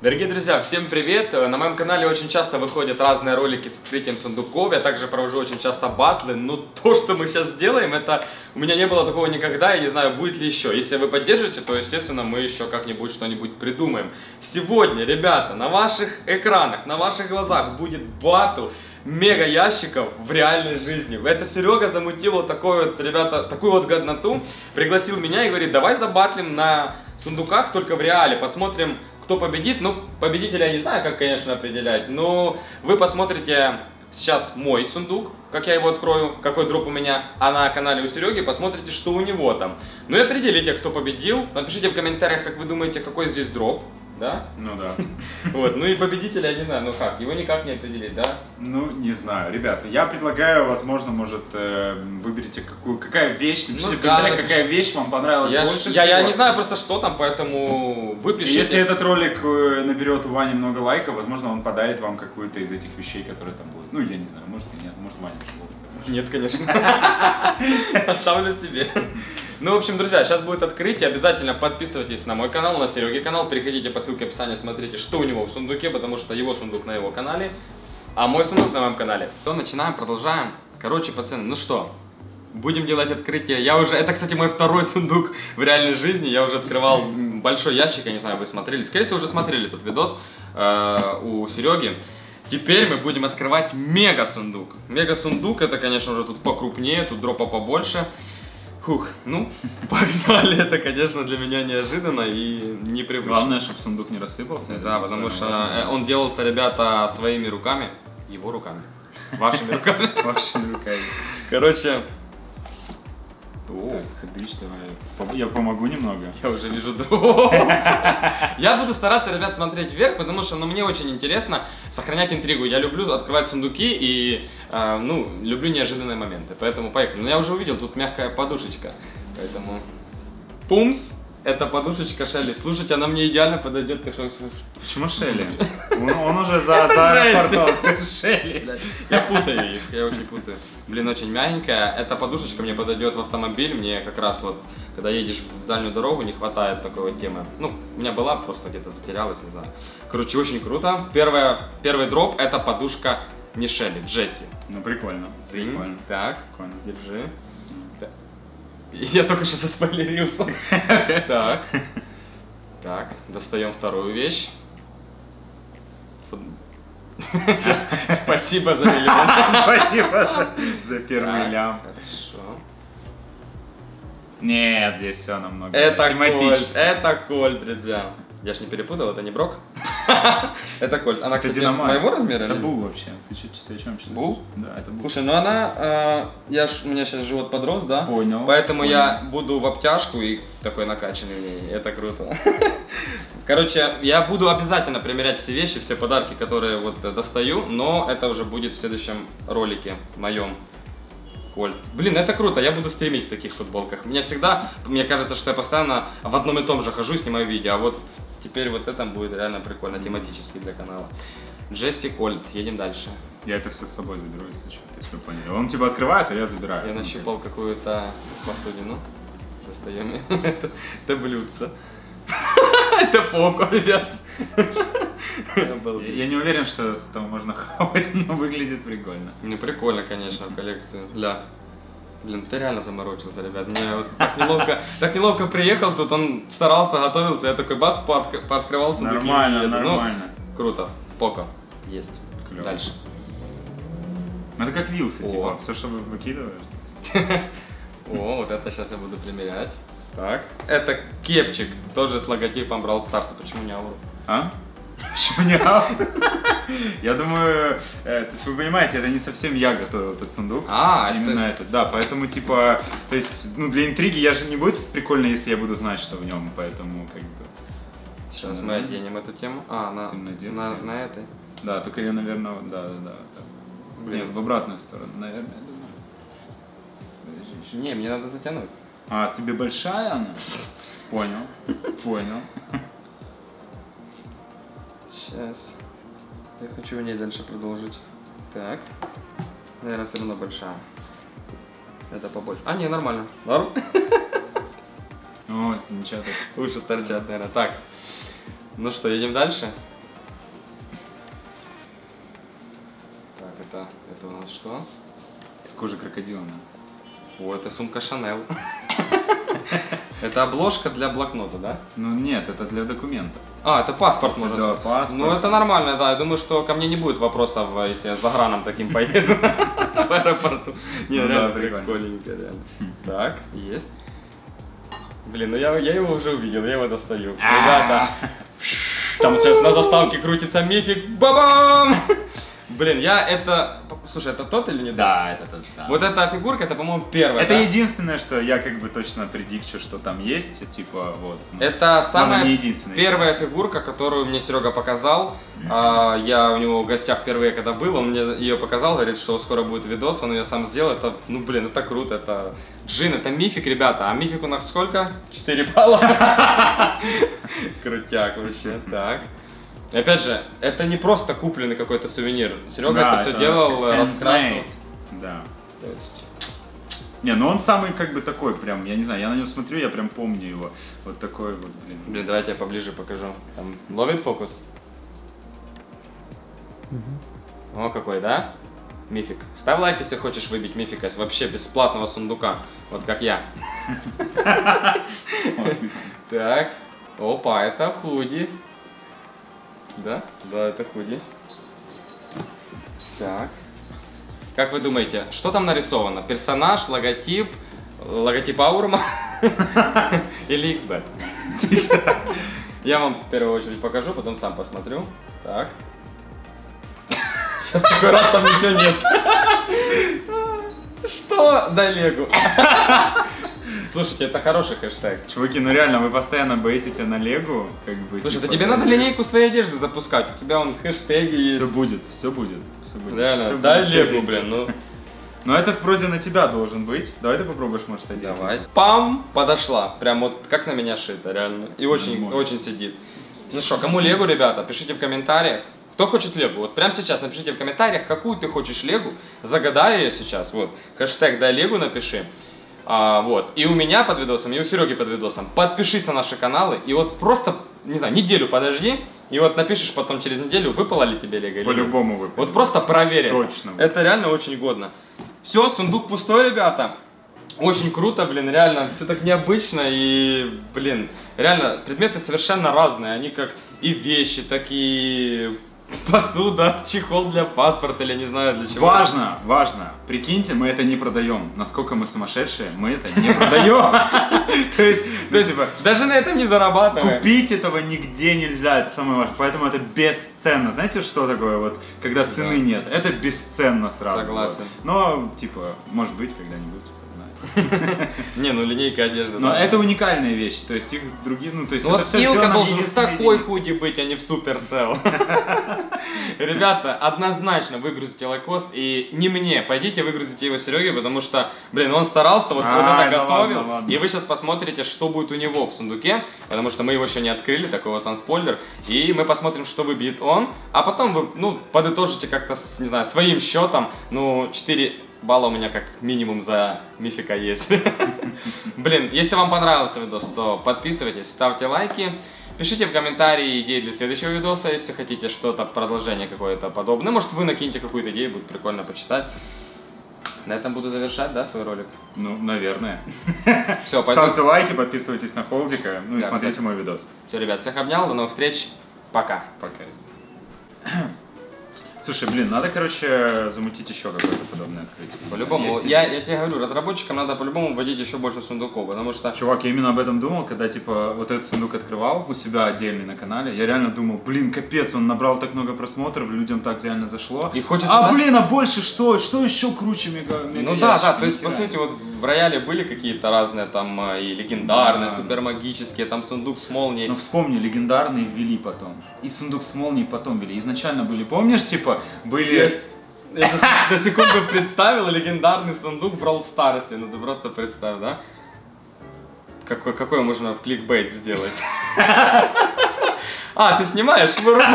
Дорогие друзья, всем привет! На моем канале очень часто выходят разные ролики с открытием сундуков, я также провожу очень часто батлы, но то, что мы сейчас сделаем, это у меня не было такого никогда, я не знаю, будет ли еще. Если вы поддержите, то, естественно, мы еще как-нибудь что-нибудь придумаем. Сегодня, ребята, на ваших экранах, на ваших глазах будет батл мега ящиков в реальной жизни. Это Серега замутил вот такой вот, ребята, такую вот годноту, пригласил меня и говорит, давай забатлим на сундуках только в реале, посмотрим, кто победит. Ну, победителя я не знаю, как, конечно, определять, но вы посмотрите сейчас мой сундук, как я его открою, какой дроп у меня, а на канале у Сереги посмотрите, что у него там. Ну и определите, кто победил. Напишите в комментариях, как вы думаете, какой здесь дроп да? Ну да. Вот, ну и победителя, я не знаю, ну как, его никак не определить, да? Ну, не знаю. Ребята, я предлагаю, возможно, может, э, выберите какую, какая вещь, напишите Ну в да, комментариях, напиши. какая вещь вам понравилась Я, больше я, я всего. не знаю просто, что там, поэтому вы И пишите. Если этот ролик э, наберет у Вани много лайков, возможно, он подарит вам какую-то из этих вещей, которые там будут. Ну, я не знаю, может и нет, может Ваня живот. Нет, конечно. Оставлю себе. Ну, в общем, друзья, сейчас будет открытие. Обязательно подписывайтесь на мой канал, на Сереге канал. Переходите по ссылке в описании, смотрите, что у него в сундуке, потому что его сундук на его канале, а мой сундук на моем канале. То начинаем, продолжаем. Короче, пацаны, ну что, будем делать открытие. Я уже, это, кстати, мой второй сундук в реальной жизни. Я уже открывал большой ящик, я не знаю, вы смотрели. Скорее всего, уже смотрели тут видос э, у Сереги. Теперь мы будем открывать мега сундук. Мега сундук это, конечно, уже тут покрупнее, тут дропа побольше. Фух, ну, погнали. Это, конечно, для меня неожиданно и непривычно. Главное, чтобы сундук не рассыпался. Да, потому что э, он делался, ребята, своими руками. Его руками. Вашими руками. Вашими руками. Короче, О, ходыш, давай. Я помогу немного. я уже вижу. Я буду стараться, ребят, смотреть вверх, потому что ну, мне очень интересно сохранять интригу. Я люблю открывать сундуки и, э, ну, люблю неожиданные моменты. Поэтому поехали. Но я уже увидел, тут мягкая подушечка. Поэтому... Пумс! Это подушечка Шелли. Слушайте, она мне идеально подойдет. Почему Шелли? Он, он уже за, за. Шелли. Я путаю их, я очень путаю. Блин, очень мягенькая. Эта подушечка мне подойдет в автомобиль. Мне как раз вот, когда едешь в дальнюю дорогу, не хватает такой вот темы. Ну, у меня была, просто где-то затерялась, не знаю. Короче, очень круто. Первое, первый дроп это подушка не Шелли, Джесси. Ну, прикольно. Зинь. Прикольно. Так, Прикольно. держи. Так. Я только что заспойлерился. Так. Так, достаем вторую вещь. Сейчас. Спасибо за миллион. Спасибо за, первый лям. Хорошо. Нет, здесь все намного Это кольт, тематически. это кольт, друзья. Я ж не перепутал, это не Брок. Это кольт. Она, Это кстати, динамайт. моего размера? Это бул вообще. Ты, о чем сейчас? Бул? Да, это бул. Слушай, ну она, э, я ж, у меня сейчас живот подрос, да? Понял, Поэтому понял. я буду в обтяжку и такой накачанный. Это круто. Короче, я буду обязательно примерять все вещи, все подарки, которые вот э, достаю, но это уже будет в следующем ролике моем. Кольт. Блин, это круто, я буду стримить в таких футболках. Мне всегда, мне кажется, что я постоянно в одном и том же хожу, снимаю видео, а вот теперь вот это будет реально прикольно, тематически для канала. Джесси Кольт, едем дальше. Я это все с собой заберу, если что. Ты все понял. Он тебя открывает, а я забираю. Я нащупал какую-то посудину. Достаем это блюдце. Это поко, ребят. Я, не уверен, что с этого можно хавать, но выглядит прикольно. Ну прикольно, конечно, в коллекции. Ля. Блин, ты реально заморочился, ребят. Мне вот так неловко, так неловко приехал, тут он старался, готовился, я такой бац, поотк- пооткрывал сундуки. Нормально, ну, нормально. круто. Поко. Есть. Клёво. Дальше. Ну, Это как вилсы, О. типа, все, что вы выкидываешь. О, вот это сейчас я буду примерять. Так. Это кепчик, тот же с логотипом Brawl Stars. Почему не Ауру? А? Почему не аура? Я думаю, э, то есть вы понимаете, это не совсем я готовил этот сундук. А, именно есть- это, да, поэтому типа, то есть, ну для интриги я же не будет прикольно, если я буду знать, что в нем, поэтому как бы. Сейчас мы оденем эту тему. А, на, на, на этой. Да, только я, наверное, да, да, да. так. Блин. Нет, в обратную сторону, наверное, я думаю. Не, мне надо затянуть. А, тебе большая она? Понял, понял. Сейчас. Я хочу в ней дальше продолжить. Так. Наверное, все равно большая. Это побольше. А, не, нормально. Норм? О, ничего так. Уши торчат, наверное. Так. Ну что, едем дальше? Так, это, это у нас что? Из кожи крокодила. да. О, это сумка Шанел. Это обложка для блокнота, да? Ну нет, это для документов. А, это паспорт Если, можно. да, паспорт. Ну это нормально, да. Я думаю, что ко мне не будет вопросов, а, если я за граном таким поеду в аэропорту. Не, Ну реально прикольненько, реально. Так, есть. Блин, ну я, я его уже увидел, я его достаю. А. Ребята, там сейчас на заставке крутится мифик. Бабам! Блин, я это... Слушай, это тот или не тот? Да, это тот самый. Вот эта фигурка, это, по-моему, первая. Это да? единственное, что я как бы точно предикчу, что там есть, типа вот. ну. Это самая не единственная. первая фигурка, которую мне Серега показал. А, я у него в гостях впервые, когда был, он мне ее показал, говорит, что скоро будет видос, он ее сам сделал. Это, ну блин, это круто, это джин, это мифик, ребята. А мифик у нас сколько? 4 балла. Крутяк вообще, так. И опять же, это не просто купленный какой-то сувенир. Серега Да, это все делал, э, раскрасил. Да. То есть, Не, ну он самый как бы такой прям, я не знаю, я на него смотрю, я прям помню его. Вот такой вот, блин. Блин, давайте я поближе покажу. Там ловит фокус? О, какой, да? Мифик. Ставь лайк, если хочешь выбить мифика вообще бесплатного сундука. Вот как я. Так. Опа, это худи. Да? Да, это худи. Так. Как вы думаете, что там нарисовано? Персонаж, логотип, логотип Аурма или XBet? Я вам в первую очередь покажу, потом сам посмотрю. Так. Сейчас такой раз там ничего нет. Что? Дай легу. Слушайте, это хороший хэштег. Чуваки, ну реально, вы постоянно бейтите на Легу, как бы. Слушай, типа, это тебе надо линейку своей одежды запускать. У тебя вон хэштеги. Все будет, все будет, все будет. Реально, всё дай будет. легу, блин, ну. Но этот вроде на тебя должен быть. Давай ты попробуешь, может, одеть. Давай. Пам! Подошла. Прям вот как на меня шито, реально. И очень, Нормально. очень сидит. Ну что, кому Легу, ребята, пишите в комментариях. Кто хочет Легу? Вот прямо сейчас напишите в комментариях, какую ты хочешь Легу. Загадаю ее сейчас. Вот. Хэштег дай Легу напиши. А, вот. И у меня под видосом, и у Сереги под видосом. Подпишись на наши каналы. И вот просто, не знаю, неделю подожди. И вот напишешь потом через неделю, выпало ли тебе Лего. По-любому вы. Вот просто проверь. Точно. Это реально очень годно. Все, сундук пустой, ребята. Очень круто, блин, реально, все так необычно и, блин, реально, предметы совершенно разные. Они как и вещи, так и посуда, чехол для паспорта или не знаю для чего. Важно, важно. Прикиньте, мы это не продаем. Насколько мы сумасшедшие, мы это не продаем. То есть, есть, типа, Даже на этом не зарабатываем. Купить этого нигде нельзя, это самое важное. Поэтому это бесценно. Знаете, что такое, вот, когда цены нет? Это бесценно сразу. Согласен. Но, типа, может быть, когда-нибудь. Не ну линейка одежды. Но это уникальные вещи. То есть их другие, ну, то есть Ну это вот все Илка должен в такой худи быть, а не в суперсел. Ребята, однозначно выгрузите лайкос и не мне, пойдите выгрузите его Сереге, потому что, блин, он старался, вот, это да готовил, и вы сейчас посмотрите, что будет у него в сундуке, потому что мы его еще не открыли, такой вот он спойлер, и мы посмотрим, что выбьет он, а потом вы, ну, подытожите как-то, не знаю, своим счетом, ну, 4 балла у меня как минимум за мифика есть. Блин, если вам понравился видос, то подписывайтесь, ставьте лайки. Пишите в комментарии идеи для следующего видоса, если хотите что-то, продолжение какое-то подобное. Может вы накиньте какую-то идею, будет прикольно почитать. На этом буду завершать, да, свой ролик? Ну, наверное. Все, пойду. Ставьте лайки, подписывайтесь на Холдика, ну и смотрите мой видос. Все, ребят, всех обнял, до новых встреч, пока. Пока. Слушай, блин, надо, короче, замутить еще какое-то подобное открытие. По-любому, я, я тебе говорю, разработчикам надо по-любому вводить еще больше сундуков, потому что... Чувак, я именно об этом думал, когда, типа, вот этот сундук открывал у себя отдельный на канале. Я реально думал, блин, капец, он набрал так много просмотров, людям так реально зашло. И хочется, а, да? блин, а больше что? Что еще круче мега, Ну мега да, ящик? да, то есть, по сути, вот в рояле были какие-то разные там э, и легендарные, Да. супермагические, там сундук с молнией. Ну вспомни, легендарные ввели потом. И сундук с молнией потом ввели. Изначально были, помнишь, типа, были... Я сейчас на секунду представил легендарный сундук Brawl Старсе, ну ты просто представь, да? Какой, какой можно кликбейт сделать? А, ты снимаешь? Вырубай.